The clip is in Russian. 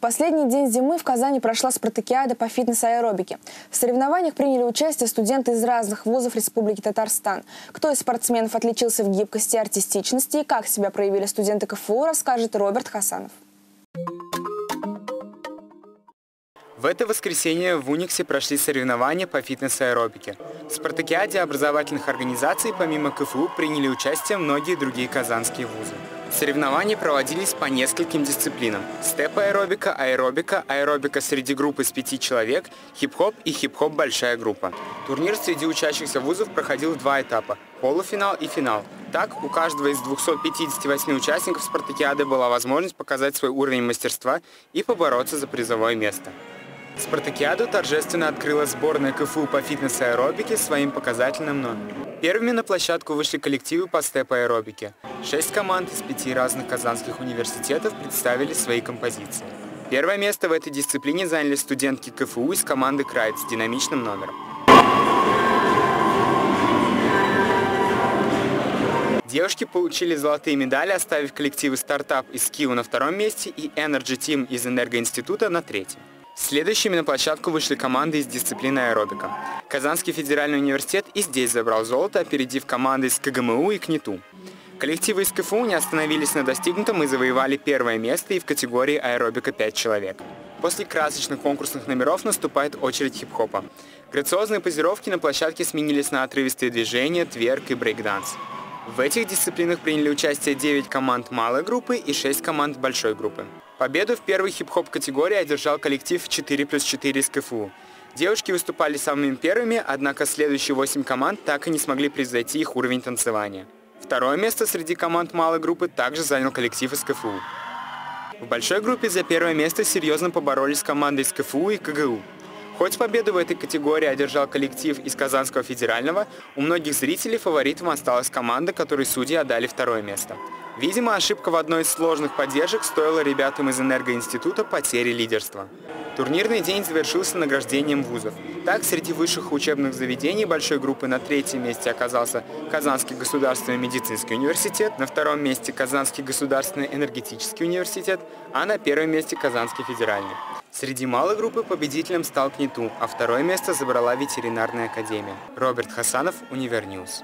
В последний день зимы в Казани прошла спартакиада по фитнес-аэробике. В соревнованиях приняли участие студенты из разных вузов Республики Татарстан. Кто из спортсменов отличился в гибкости и артистичности и как себя проявили студенты КФУ, расскажет Роберт Хасанов. В это воскресенье в Униксе прошли соревнования по фитнес-аэробике. В спартакиаде образовательных организаций помимо КФУ приняли участие многие другие казанские вузы. Соревнования проводились по нескольким дисциплинам. Степ-аэробика, аэробика, аэробика среди группы из пяти человек, хип-хоп и хип-хоп большая группа. Турнир среди учащихся вузов проходил в два этапа – полуфинал и финал. Так, у каждого из 258 участников спартакиады была возможность показать свой уровень мастерства и побороться за призовое место. Спартакиаду торжественно открыла сборная КФУ по фитнес-аэробике своим показательным номером. Первыми на площадку вышли коллективы по степ-аэробике. Шесть команд из пяти разных казанских университетов представили свои композиции. Первое место в этой дисциплине заняли студентки КФУ из команды «Крайт» с динамичным номером. Девушки получили золотые медали, оставив коллективы «Стартап» из КИУ на втором месте и Energy Team из Энергоинститута на третьем. Следующими на площадку вышли команды из дисциплины аэробика. Казанский федеральный университет и здесь забрал золото, опередив команды из КГМУ и КНИТУ. Коллективы из КФУ не остановились на достигнутом и завоевали первое место и в категории аэробика 5 человек. После красочных конкурсных номеров наступает очередь хип-хопа. Грациозные позировки на площадке сменились на отрывистые движения, тверк и брейкданс. В этих дисциплинах приняли участие 9 команд малой группы и 6 команд большой группы. Победу в первой хип-хоп категории одержал коллектив 4 плюс 4 из КФУ. Девушки выступали самыми первыми, однако следующие 8 команд так и не смогли превзойти их уровень танцевания. Второе место среди команд малой группы также занял коллектив из КФУ. В большой группе за первое место серьезно поборолись команды из КФУ и КГУ. Хоть победу в этой категории одержал коллектив из Казанского федерального, у многих зрителей фаворитом осталась команда, которой судьи отдали второе место. Видимо, ошибка в одной из сложных поддержек стоила ребятам из Энергоинститута потери лидерства. Турнирный день завершился награждением вузов. Так, среди высших учебных заведений большой группы на третьем месте оказался Казанский государственный медицинский университет, на втором месте Казанский государственный энергетический университет, а на первом месте Казанский федеральный. Среди малой группы победителем стал КНИТУ, а второе место забрала ветеринарная академия. Роберт Хасанов, Univer News.